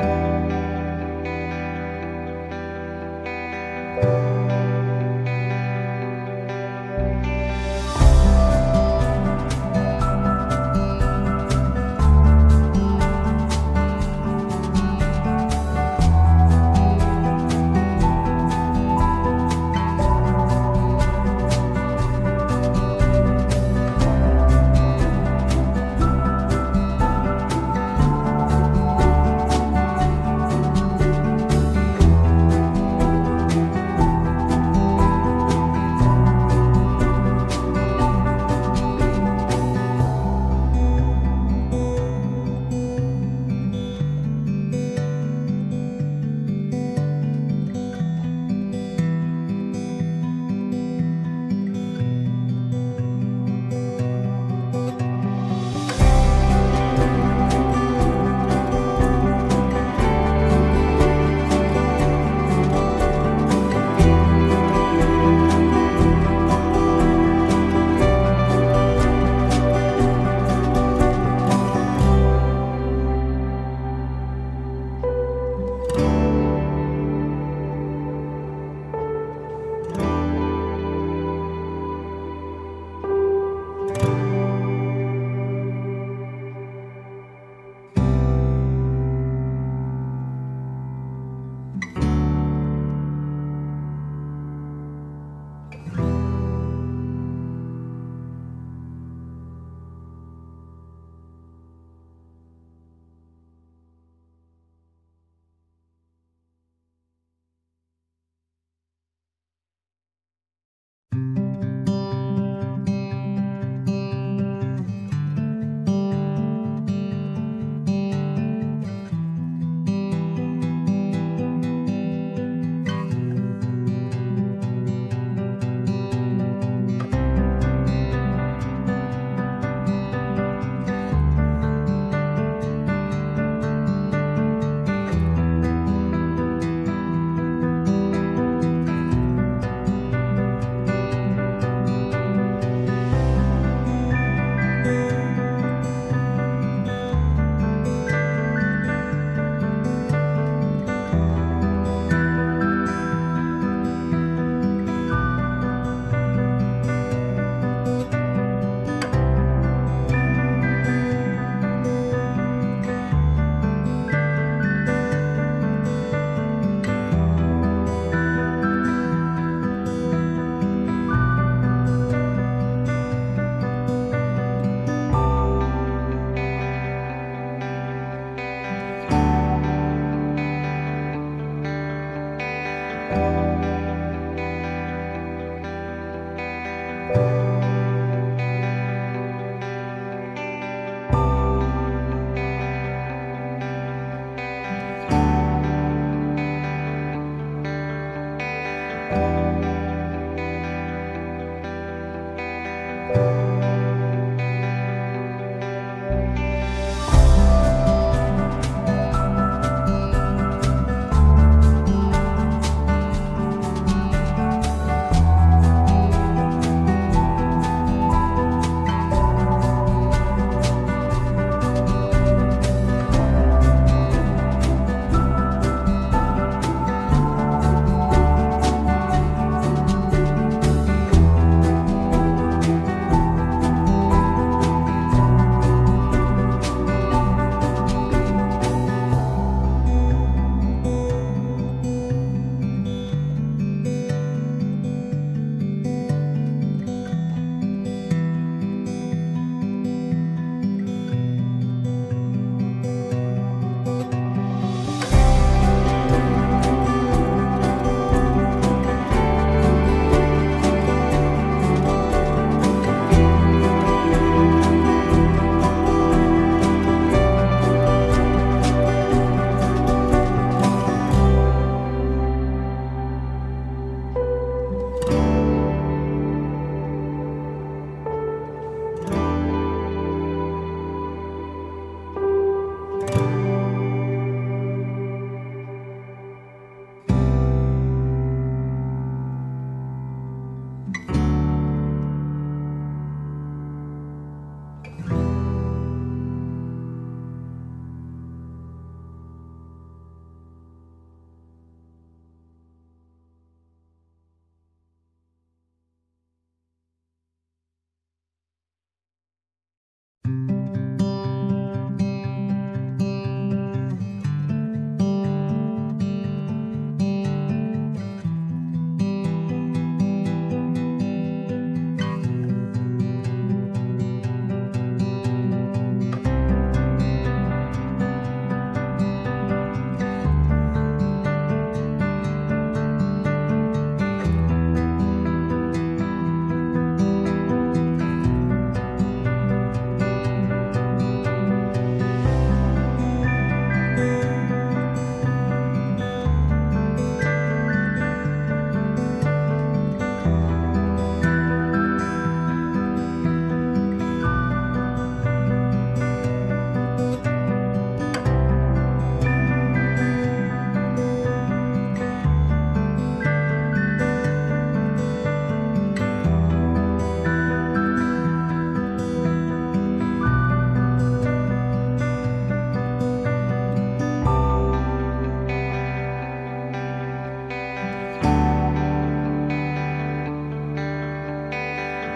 Bye.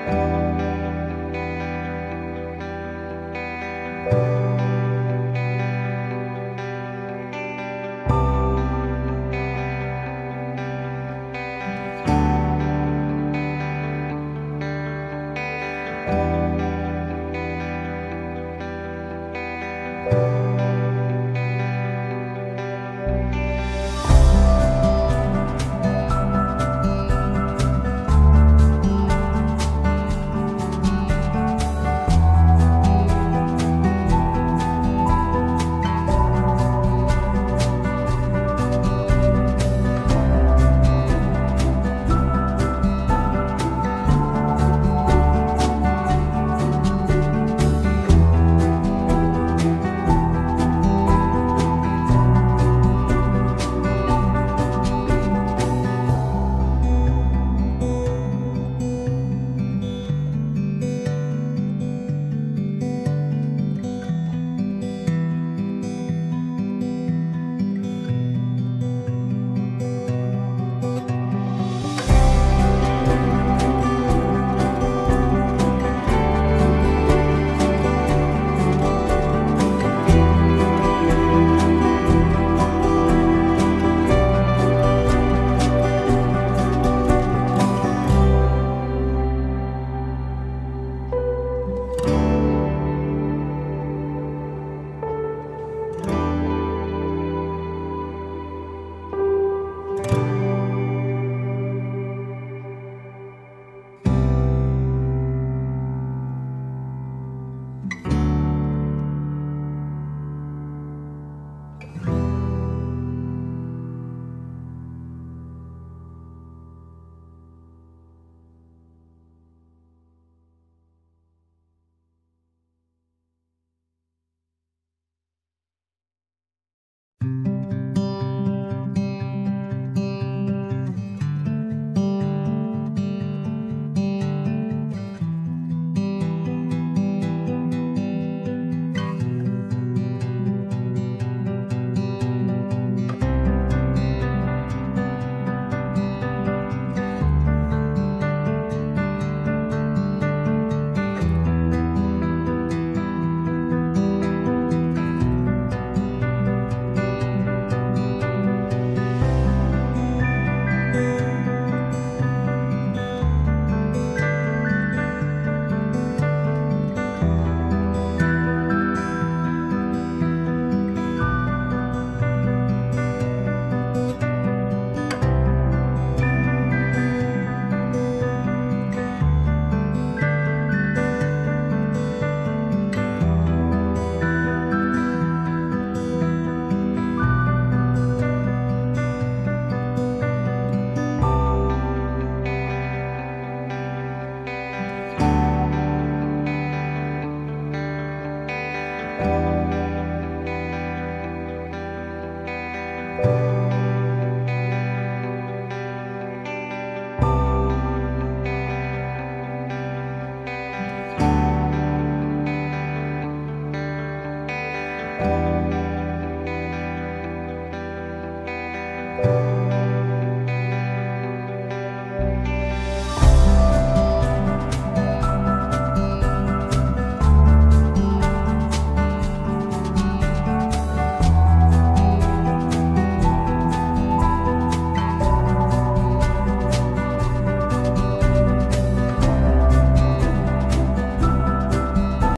oh